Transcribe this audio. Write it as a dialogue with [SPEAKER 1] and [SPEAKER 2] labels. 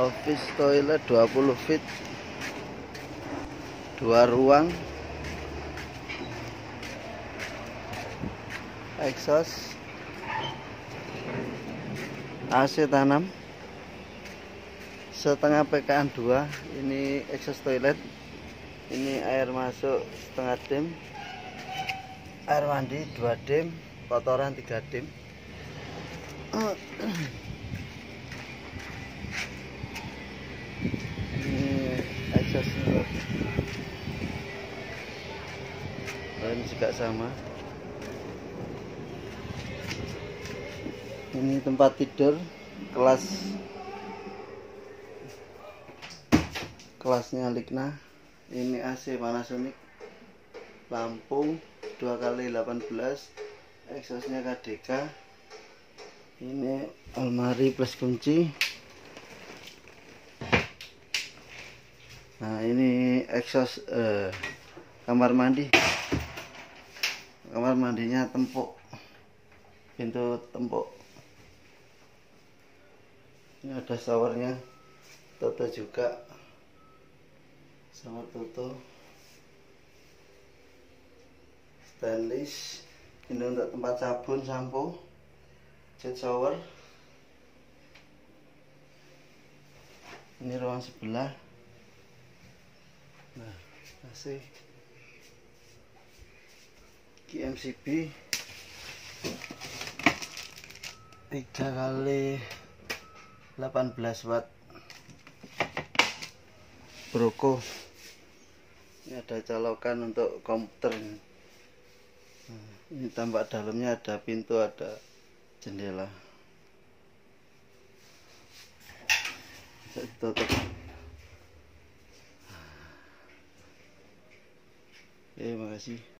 [SPEAKER 1] office toilet 20 feet. Dua ruang. Exhaust. AC tanam. Setengah PKN 2 ini exhaust toilet. Ini air masuk setengah dim. Air mandi 2 dim. Kotoran 3 dim ini exhaustnya ini juga sama. Ini tempat tidur kelas kelasnya Ligna ini AC Panasonic. Lampu 2 kali 18 exhaustnya KDK ini almari plus kunci nah ini exhaust eh, kamar mandi. Kamar mandinya tempuk. Pintu tempuk. Ini ada showernya. Toto juga. Sama Toto. Stainless. Ini untuk tempat sabun sampo jet shower. Ini ruang sebelah nah AC GMCB 3 kali 18 watt. Broko. Ini ada colokan untuk komputer nah, ini tampak dalamnya ada pintu ada jendela. Bisa ditutup oke makasih